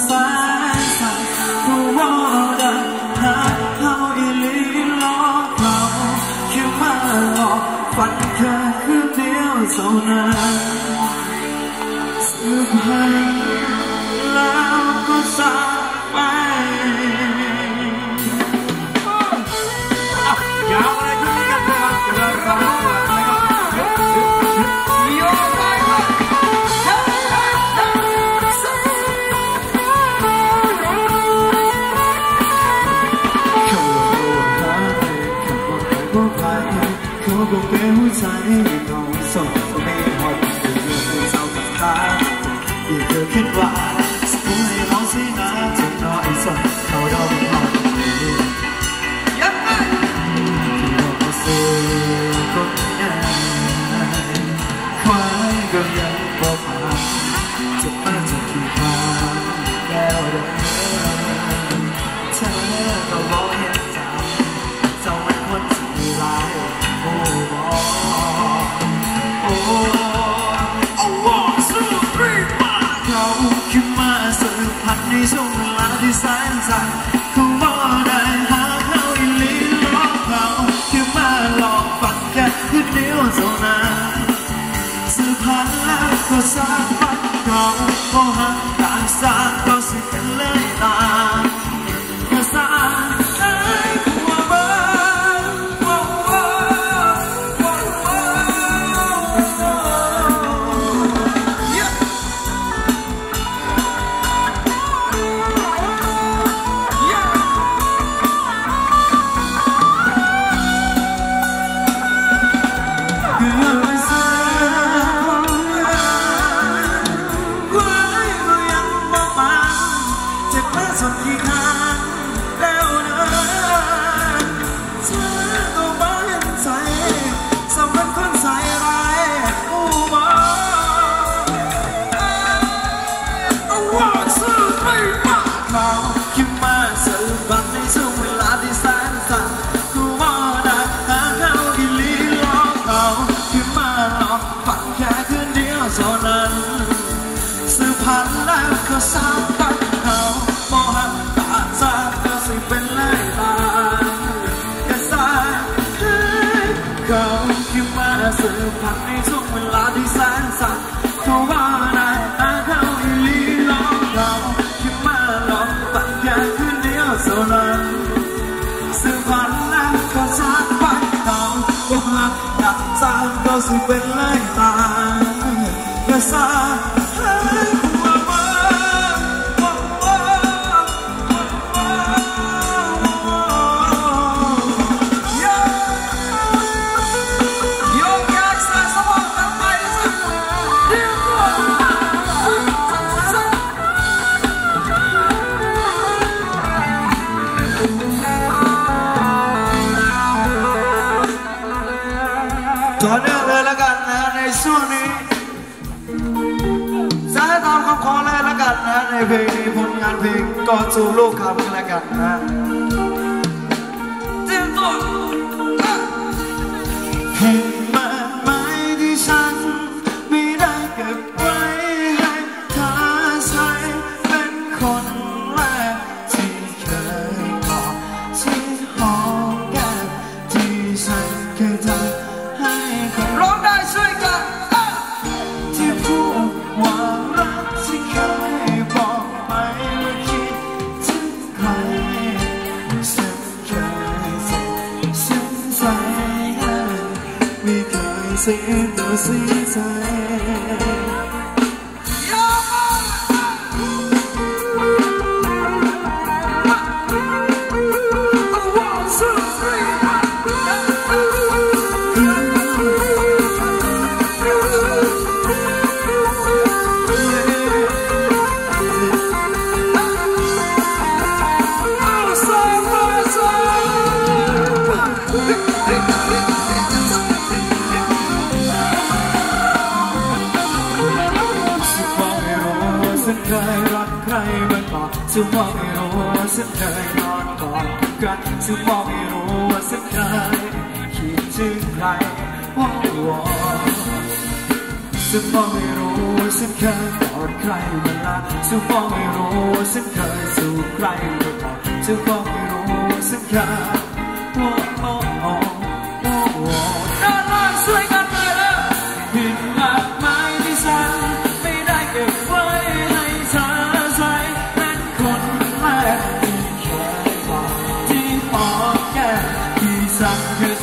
fine 嗰個表仔，然後送個悲哭，連腳手唔打，連腳激滑，鼓起我絲帶，整個愛心流到我。快樂人。盼你送 die 山 Gönül ผักในช่วงเวลาที่แสนสั้นเพราะว่านะอาเท่าอีลลอเราคิดมาลองตัดยาคืนเดียวสลันสื่อฝัและก็สาดฝันทองว่าหากดักสก็สิเป็นเลยตาและสา นะในเพลงนี้ผลงานเพลงก่อนสู่โลกคำกันแล้วกันนะ because in the seaside? ฉันเคยรักใครมาก่อนซึ่งมอไม่รู้ว่าฉันเคยนอนกอดกันซึ่งมอไม่รู้ว่าฉันเคยคิดถึงใครว่างวอนซึ่งมอไม่รู้ว่าฉันเคยกอดใครมาลาซึ่งมองไม่รู้ว่าฉันเคยสู่ใครมาก่อนซึ่งมอไม่รู้ว่าฉันเคยว่า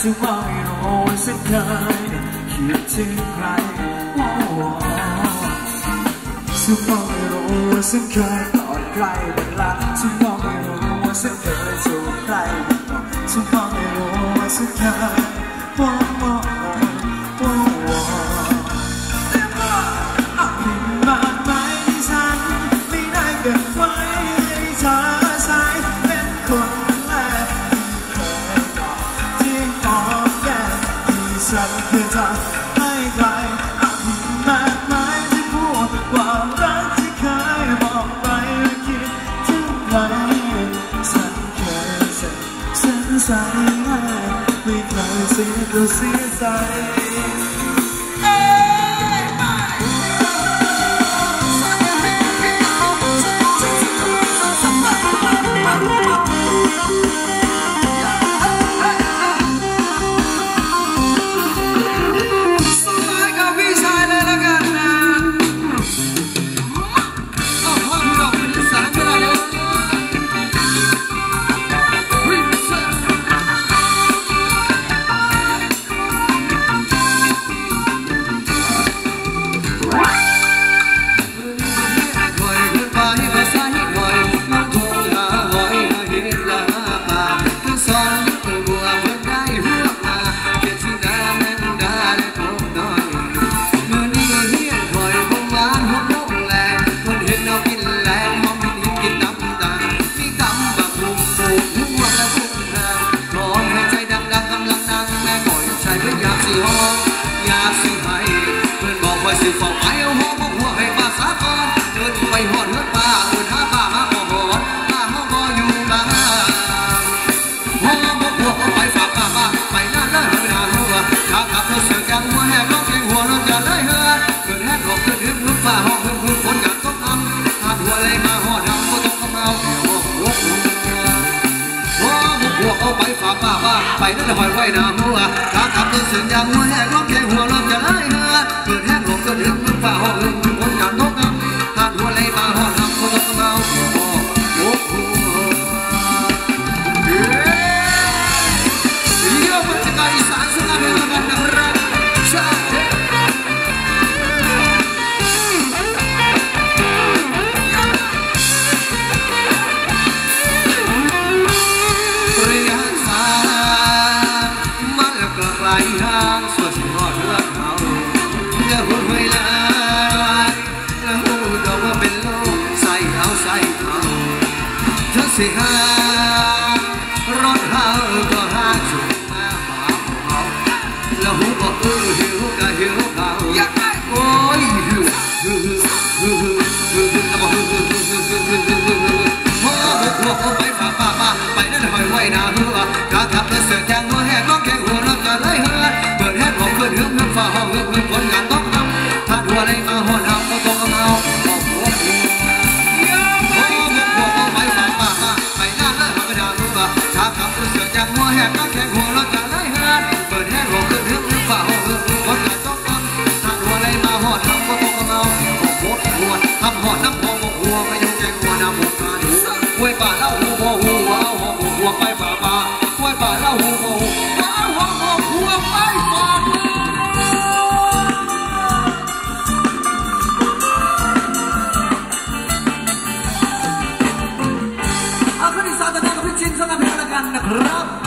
จะว่าไม่รู้สักเคยคิดถึงใครฉันก็ไม่รู้สักเคยตอนใกล้เวลาฉันก็ไม่รู้สักเคยสู่ใครฉันก็ไม่รู้สักเคย Sinh. ฟ้าไอ้เหัวพหัวให้าสากอนเจอดไปหอนเงินป่าออถ้าป่ามาขอหอนป่หองก็อยู่บ้าวพวกหัวเอาไปฝากป่าป่าไปหน้าหน้าเฮือนาเฮือขาขับรถเสียงจังหัวแหบร้องเพงหัวรถจะได้เฮือเกิดแหบออกเกิดเฮือลุกป่าห้องเฮือคุฝนกับต้องทำหาหัวอะไมาหอดำก็ต้องกำเอาหัวหัวหัวเอาไปฝากป่าป่าไปนั่นหอยไว้นาหัวขาขับรถเสียงจังหัวแห้ง say hi. นะครับ